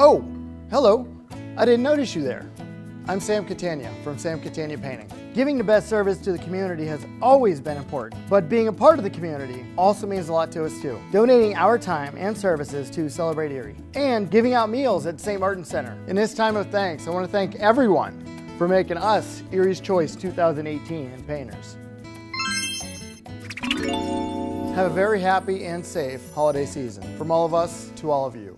Oh, hello. I didn't notice you there. I'm Sam Catania from Sam Catania Painting. Giving the best service to the community has always been important, but being a part of the community also means a lot to us too. Donating our time and services to Celebrate Erie, and giving out meals at St. Martin Center. In this time of thanks, I want to thank everyone for making us Erie's Choice 2018 in Painters. Have a very happy and safe holiday season from all of us to all of you.